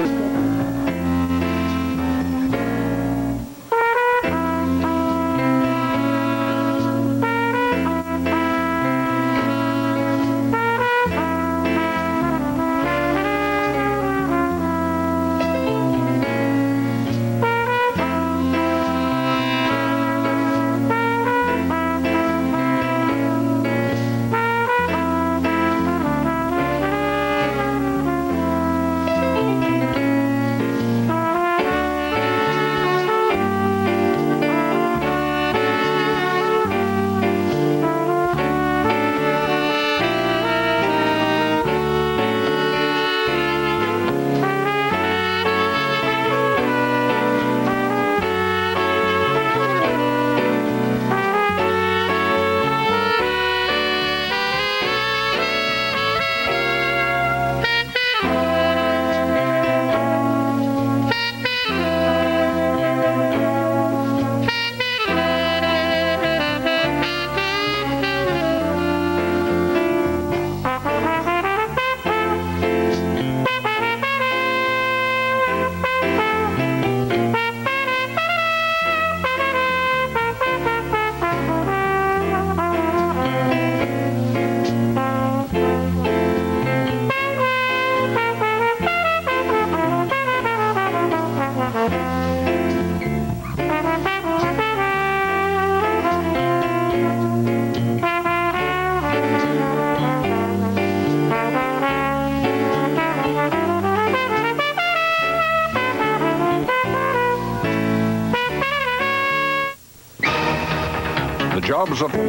The jobs of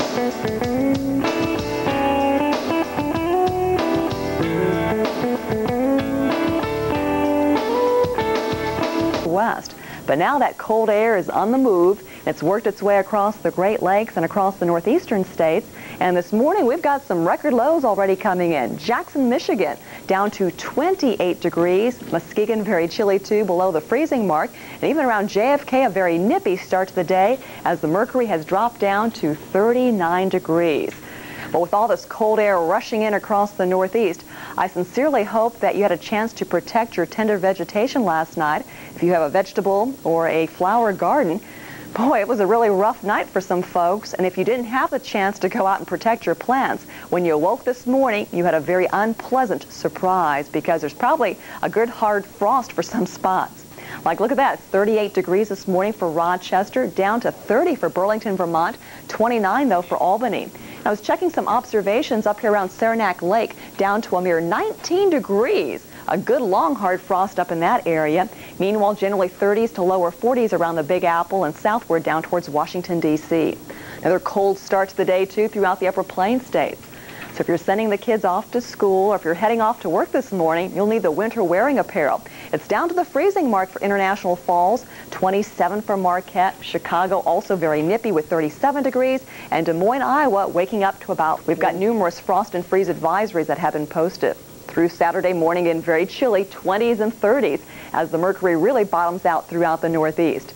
west. But now that cold air is on the move. It's worked its way across the Great Lakes and across the northeastern states. And this morning, we've got some record lows already coming in. Jackson, Michigan, down to 28 degrees. Muskegon, very chilly too, below the freezing mark. And even around JFK, a very nippy start to the day as the mercury has dropped down to 39 degrees. But with all this cold air rushing in across the northeast, I sincerely hope that you had a chance to protect your tender vegetation last night. If you have a vegetable or a flower garden, Boy, it was a really rough night for some folks, and if you didn't have the chance to go out and protect your plants, when you awoke this morning, you had a very unpleasant surprise because there's probably a good hard frost for some spots. Like, look at that, 38 degrees this morning for Rochester, down to 30 for Burlington, Vermont, 29 though for Albany. I was checking some observations up here around Saranac Lake, down to a mere 19 degrees a good long hard frost up in that area. Meanwhile, generally 30s to lower 40s around the Big Apple and southward down towards Washington, D.C. Another cold start to the day, too, throughout the upper Plains states. So if you're sending the kids off to school or if you're heading off to work this morning, you'll need the winter wearing apparel. It's down to the freezing mark for International Falls, 27 for Marquette. Chicago also very nippy with 37 degrees. And Des Moines, Iowa, waking up to about, we've got numerous frost and freeze advisories that have been posted through Saturday morning in very chilly 20s and 30s as the mercury really bottoms out throughout the northeast.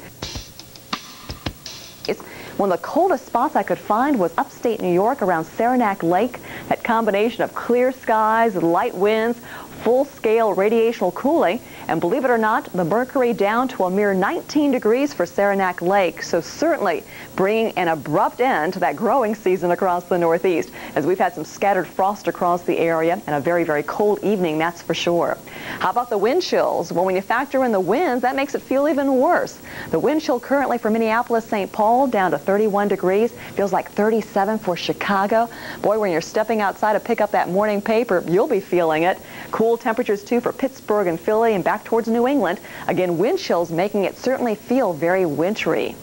One of the coldest spots I could find was upstate New York around Saranac Lake. That combination of clear skies, light winds, full-scale radiational cooling. And believe it or not, the mercury down to a mere 19 degrees for Saranac Lake. So certainly bringing an abrupt end to that growing season across the Northeast, as we've had some scattered frost across the area and a very, very cold evening, that's for sure. How about the wind chills? Well, when you factor in the winds, that makes it feel even worse. The wind chill currently for Minneapolis, St. Paul, down to 31 degrees. Feels like 37 for Chicago. Boy, when you're stepping outside to pick up that morning paper, you'll be feeling it. Cool temperatures, too, for Pittsburgh and Philly and back towards New England. Again, wind chills making it certainly feel very wintry.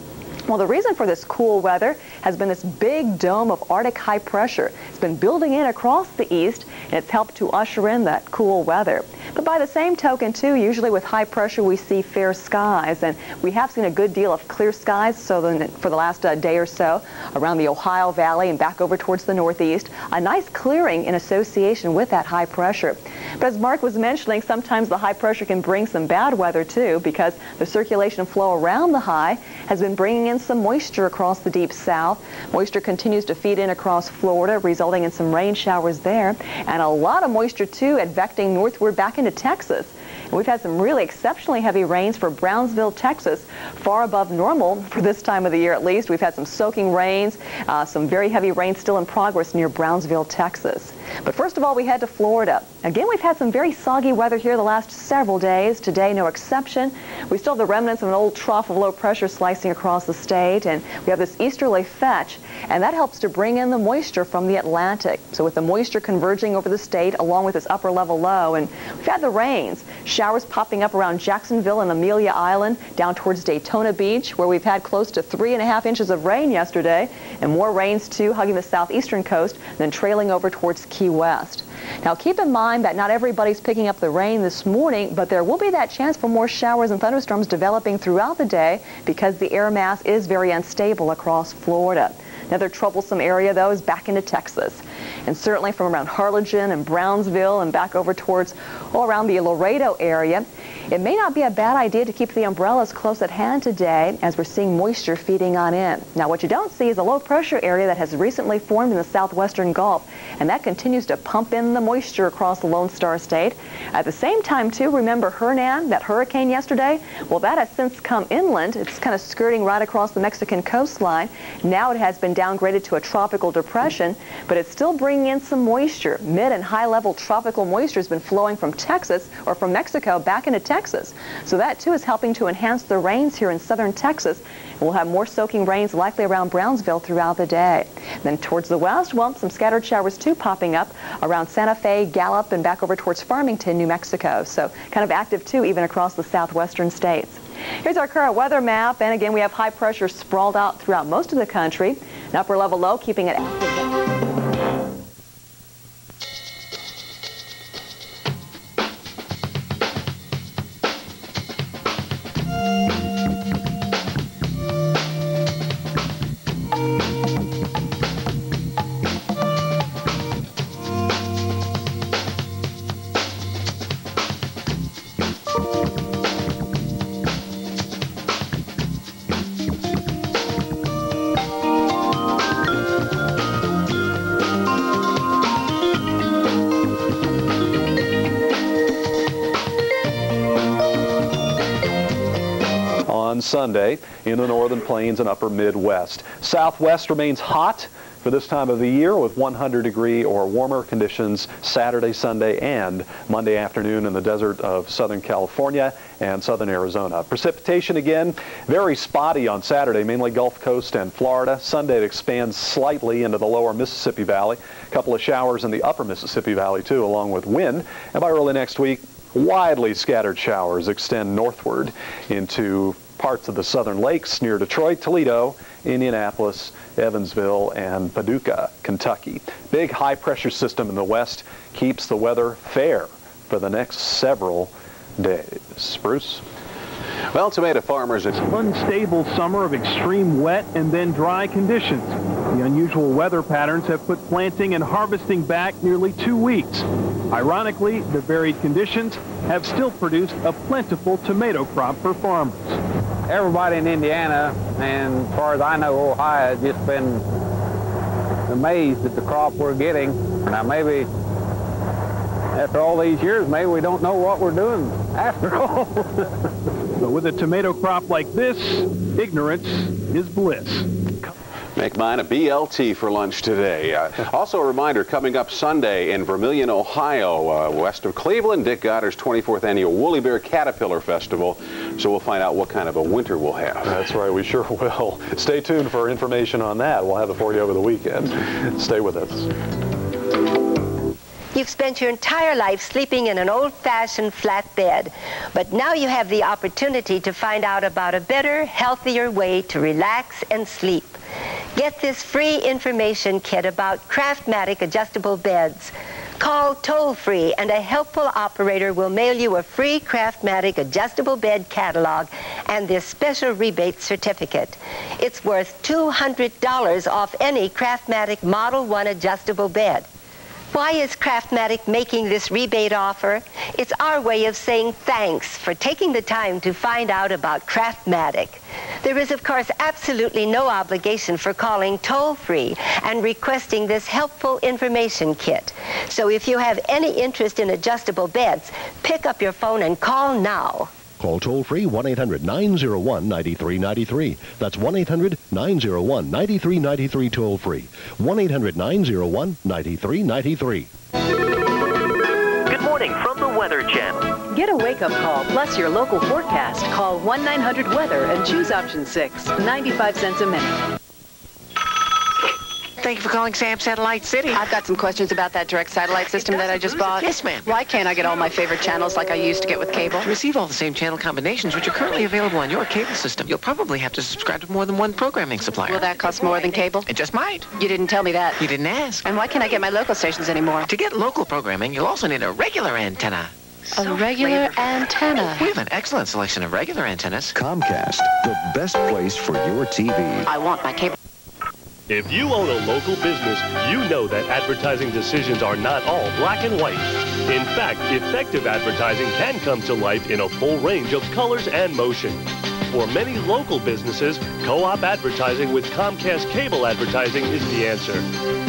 Well, the reason for this cool weather has been this big dome of Arctic high pressure. It's been building in across the east, and it's helped to usher in that cool weather. But by the same token, too, usually with high pressure, we see fair skies, and we have seen a good deal of clear skies so for the last uh, day or so around the Ohio Valley and back over towards the northeast. A nice clearing in association with that high pressure. But as Mark was mentioning, sometimes the high pressure can bring some bad weather, too, because the circulation flow around the high has been bringing in in some moisture across the deep south. Moisture continues to feed in across Florida, resulting in some rain showers there. And a lot of moisture, too, advecting northward back into Texas. We've had some really exceptionally heavy rains for Brownsville, Texas, far above normal for this time of the year at least. We've had some soaking rains, uh, some very heavy rain still in progress near Brownsville, Texas. But first of all, we head to Florida. Again, we've had some very soggy weather here the last several days. Today, no exception. We still have the remnants of an old trough of low pressure slicing across the state, and we have this easterly fetch, and that helps to bring in the moisture from the Atlantic. So with the moisture converging over the state, along with this upper level low, and we've had the rains, showers popping up around Jacksonville and Amelia Island, down towards Daytona Beach, where we've had close to three and a half inches of rain yesterday, and more rains too, hugging the southeastern coast, then trailing over towards Key West. Now keep in mind that not everybody's picking up the rain this morning, but there will be that chance for more showers and thunderstorms developing throughout the day because the air mass is very unstable across Florida. Another troublesome area, though, is back into Texas. And certainly from around Harlingen and Brownsville and back over towards all around the Laredo area. It may not be a bad idea to keep the umbrellas close at hand today as we're seeing moisture feeding on in. Now what you don't see is a low pressure area that has recently formed in the southwestern Gulf and that continues to pump in the moisture across the Lone Star State. At the same time too, remember Hernan, that hurricane yesterday? Well that has since come inland. It's kind of skirting right across the Mexican coastline. Now it has been downgraded to a tropical depression, but it's still bringing in some moisture. Mid and high level tropical moisture has been flowing from Texas or from Mexico back into Texas. So that too is helping to enhance the rains here in southern Texas. We'll have more soaking rains likely around Brownsville throughout the day. Then towards the west, well, some scattered showers too popping up around Santa Fe, Gallup, and back over towards Farmington, New Mexico. So kind of active too even across the southwestern states. Here's our current weather map. And again, we have high pressure sprawled out throughout most of the country. An upper level low keeping it Sunday in the northern plains and upper Midwest. Southwest remains hot for this time of the year with 100 degree or warmer conditions Saturday, Sunday, and Monday afternoon in the desert of Southern California and Southern Arizona. Precipitation again, very spotty on Saturday, mainly Gulf Coast and Florida. Sunday it expands slightly into the lower Mississippi Valley. A couple of showers in the upper Mississippi Valley too, along with wind. And by early next week, widely scattered showers extend northward into parts of the southern lakes near Detroit, Toledo, Indianapolis, Evansville, and Paducah, Kentucky. Big high pressure system in the west keeps the weather fair for the next several days. Bruce? Well, tomato farmers, it's an unstable summer of extreme wet and then dry conditions. The unusual weather patterns have put planting and harvesting back nearly two weeks. Ironically, the varied conditions have still produced a plentiful tomato crop for farmers. Everybody in Indiana, and as far as I know, Ohio, has just been amazed at the crop we're getting. Now, maybe after all these years, maybe we don't know what we're doing after all. but with a tomato crop like this, ignorance is bliss. Make mine a BLT for lunch today. Uh, also a reminder, coming up Sunday in Vermilion, Ohio, uh, west of Cleveland, Dick Goddard's 24th annual Woolly Bear Caterpillar Festival. So we'll find out what kind of a winter we'll have. That's right, we sure will. Stay tuned for information on that. We'll have it for you over the weekend. Stay with us. You've spent your entire life sleeping in an old-fashioned flat bed, but now you have the opportunity to find out about a better, healthier way to relax and sleep. Get this free information kit about Craftmatic adjustable beds. Call toll-free and a helpful operator will mail you a free Craftmatic adjustable bed catalog and this special rebate certificate. It's worth $200 off any Craftmatic Model 1 adjustable bed. Why is Craftmatic making this rebate offer? It's our way of saying thanks for taking the time to find out about Craftmatic. There is, of course, absolutely no obligation for calling toll-free and requesting this helpful information kit. So if you have any interest in adjustable beds, pick up your phone and call now. Call toll free 1 800 901 9393. That's 1 800 901 9393 toll free. 1 800 901 9393. Good morning from the Weather Channel. Get a wake-up call plus your local forecast. Call 1-900-WEATHER and choose option 6. 95 cents a minute. Thank you for calling Sam Satellite City. I've got some questions about that direct satellite system that I just bought. Yes, ma'am. Why can't I get all my favorite channels like I used to get with cable? To receive all the same channel combinations which are currently available on your cable system, you'll probably have to subscribe to more than one programming supplier. Will that cost more than cable? It just might. You didn't tell me that. You didn't ask. And why can't I get my local stations anymore? To get local programming, you'll also need a regular antenna. A regular antenna. We have an excellent selection of regular antennas. Comcast, the best place for your TV. I want my cable. If you own a local business, you know that advertising decisions are not all black and white. In fact, effective advertising can come to life in a full range of colors and motion. For many local businesses, co-op advertising with Comcast cable advertising is the answer.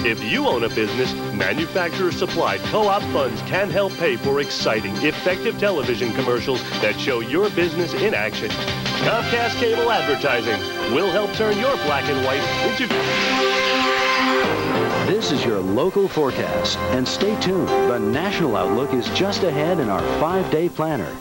If you own a business, manufacturer-supplied co-op funds can help pay for exciting, effective television commercials that show your business in action. Comcast cable advertising will help turn your black and white into... This is your local forecast. And stay tuned. The national outlook is just ahead in our five-day planner.